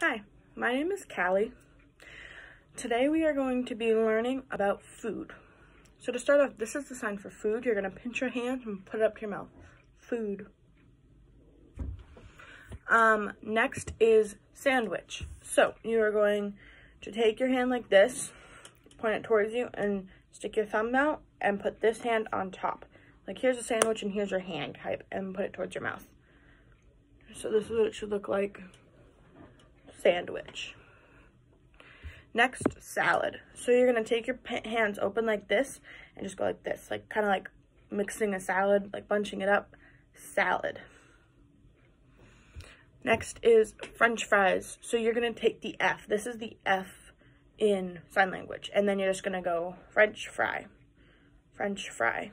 Hi, my name is Callie. Today we are going to be learning about food. So to start off, this is the sign for food. You're gonna pinch your hand and put it up to your mouth. Food. Um, next is sandwich. So you are going to take your hand like this, point it towards you, and stick your thumb out and put this hand on top. Like here's a sandwich and here's your hand type and put it towards your mouth. So this is what it should look like. Sandwich. Next, salad. So you're gonna take your hands open like this and just go like this, like kind of like mixing a salad, like bunching it up. Salad. Next is french fries. So you're gonna take the F. This is the F in sign language. And then you're just gonna go french fry, french fry,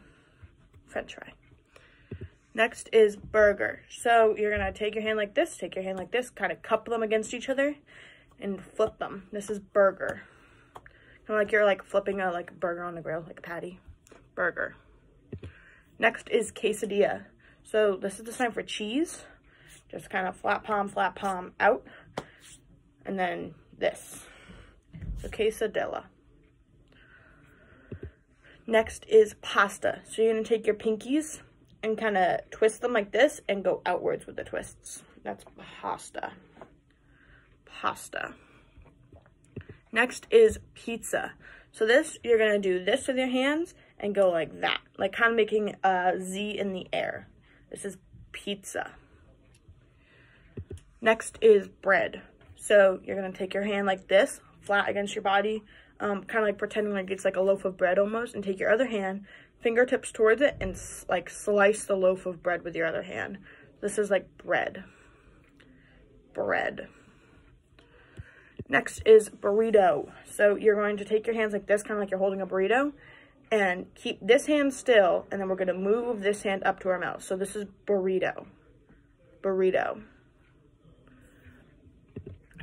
french fry. Next is burger. So you're gonna take your hand like this, take your hand like this, kind of cup them against each other and flip them. This is burger. Kind of like you're like flipping a like burger on the grill, like a patty. Burger. Next is quesadilla. So this is the sign for cheese. Just kind of flat palm, flat palm out. And then this. So quesadilla. Next is pasta. So you're to take your pinkies and kind of twist them like this and go outwards with the twists. That's pasta. Pasta. Next is pizza. So this, you're going to do this with your hands and go like that. Like kind of making a Z in the air. This is pizza. Next is bread. So you're going to take your hand like this, flat against your body, um, kind of like pretending like it's like a loaf of bread almost, and take your other hand, fingertips towards it and like slice the loaf of bread with your other hand. This is like bread. Bread. Next is burrito. So you're going to take your hands like this, kind of like you're holding a burrito, and keep this hand still, and then we're going to move this hand up to our mouth. So this is burrito. Burrito.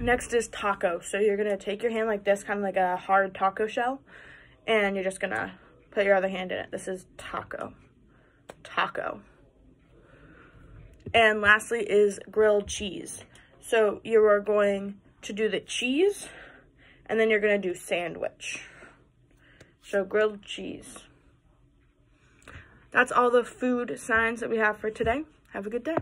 Next is taco. So you're to take your hand like this, kind of like a hard taco shell, and you're just to Put your other hand in it. This is taco. Taco. And lastly is grilled cheese. So you are going to do the cheese, and then you're to do sandwich. So grilled cheese. That's all the food signs that we have for today. Have a good day.